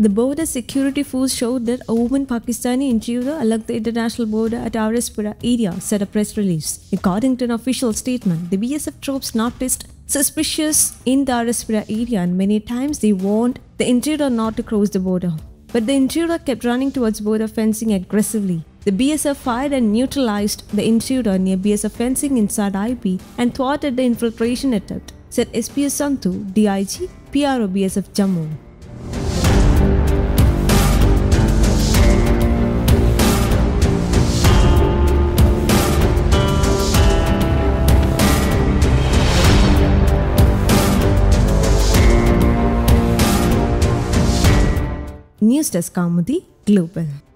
The border security force showed that a woman Pakistani intruder along the international border at RS Pura area said a press release. According to an official statement, the BSF troops noticed suspicious in the RS Pura area and many times they warned the intruder not to cross the border. But the intruder kept running towards border fencing aggressively. The BSF fired and neutralized the intruder near BSF fencing inside IB and thwarted the infiltration attempt, said SPS Sandhu, DIG, PRO BSF Jammu. News desk Kaumudi global.